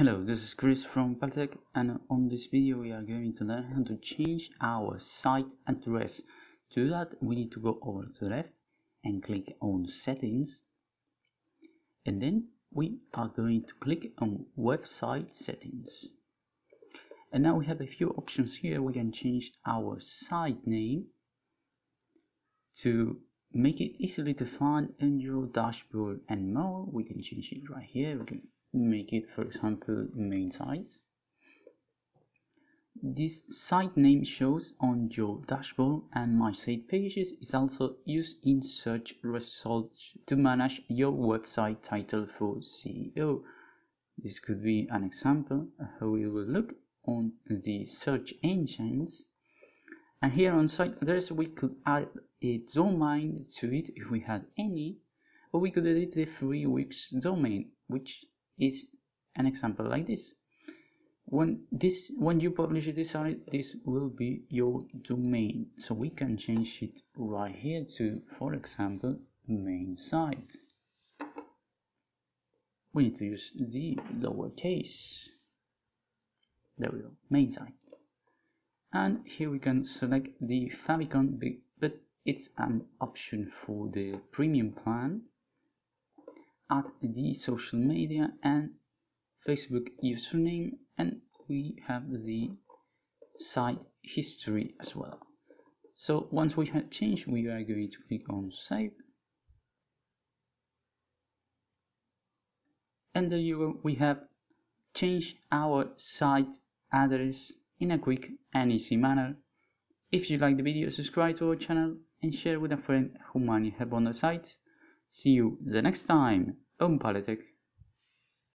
Hello, this is Chris from Palettec and on this video we are going to learn how to change our site address. To do that we need to go over to the left and click on settings and then we are going to click on website settings. And now we have a few options here. We can change our site name to make it easily to find in your dashboard and more. We can change it right here. We can make it for example main site this site name shows on your dashboard and my site pages is also used in search results to manage your website title for SEO. This could be an example how it will look on the search engines. And here on site address we could add a domain to it if we had any, or we could edit the free Wix domain, which is an example like this. When this when you publish this site this will be your domain. So we can change it right here to for example main site. We need to use the lowercase. There we go main site. And here we can select the favicon but it's an option for the premium plan add the social media and Facebook username and we have the site history as well. So once we have changed, we are going to click on save. And there we have changed our site address in a quick and easy manner. If you like the video, subscribe to our channel and share with a friend who might have on the sites. See you the next time on Palettec.